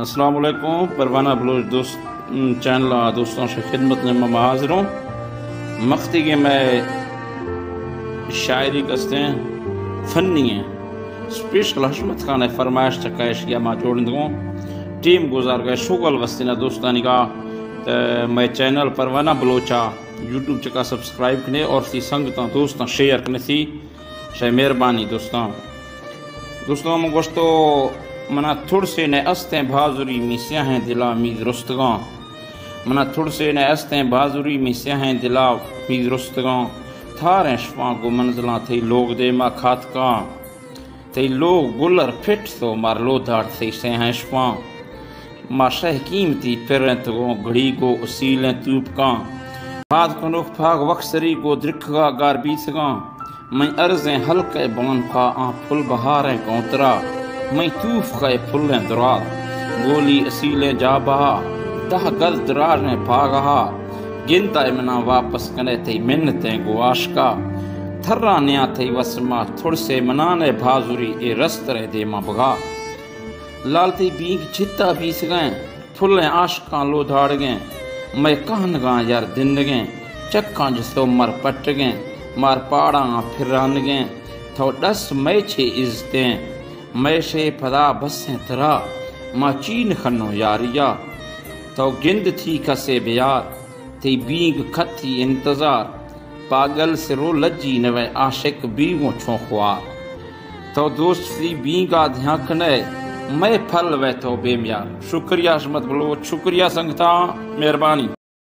अस्सलाम वालेकुम परवाना बलोच दोस्त चैनल दोस्तों से खिदमत में हाजिर हूँ मख्ती के मैं शायरी कसते फनी हैं स्पेशल हशमत खान फरमाइश चकाइश या माँ जोड़ दूँ टीम गुजार गए शुगल वस्ती दोस्तानी का मैं चैनल परवाना बलोचा यूट्यूब चका सब्सक्राइब कने और सी संगत दोस्तों शेयर कने थी शायद मेहरबानी दोस्तों दोस्तों गोश्तो मना थोड़ से अस्ते भाजुरी मिस्या हैं दिला मीद रुस्तगा। मना थोड़ से अस्ते भाजुरी मिस्या हैं दिला मीद रुस्तगा। थारे शफा को मंजिला थे लोग दे मा खात का थे लोग गुलर फिट तो मार लो धाड़ थे से हैं शफा। मा शह कीमती फिर तो घड़ी को उसील तूप का फाद को फाग वक्सरी को दृखगा गार बीसगा। मैं अर्ज़ें हल्के बान का आ फुल बहारें कौतरा मैं तूफ गए फुल दुराद गोली असीले जा बहा दह गज दराज में पागहा गिनता मना वापस करे थी मिन्नते गुआश का थर्रा नया थी वसमा थोड़ से मनाने भाजुरी ए रस्त रहे दे मा बगा लालती बीग चित्ता बीस गए फुल आशका लो धाड़ गए। मैं कहन गा यार दिन गए, चक्का जिसो मर पट गए। मार पाड़ा फिरान गए, थो दस मैं छे इज्जतें मैशे फदा बसें तरा, माँ चीन खनो यारिया। तो गिंद थी खसे बियार, थी बीग खती इंतज़ार। पागल से रो लज्जी नवे आशिक बीगो छो ख्वार तो दोस्त थी बीगा ध्यान ने मैं फल वे तो बेमियार। शुक्रिया, अजमत बोलो, शुक्रिया संगता, मेहरबानी।